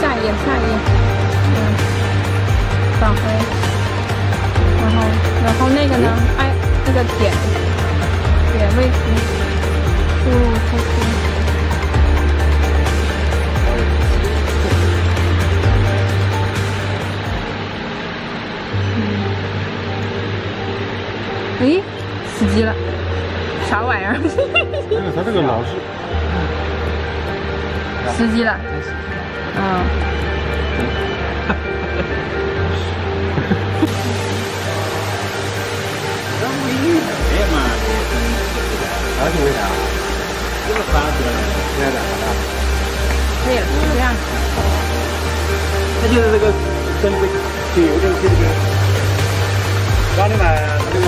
下一页，下一页，嗯，返回，然后，然后那个呢？哎，那个点，点位置，输入输出。嗯。哎，死机了，啥玩意儿？这个他这个老是司机了，嗯。那不一定，哎呀妈，那是为啥？这个发出来了，现在咋的？对了，就这样。它就是这个灯会就有点这个，哪里买这个。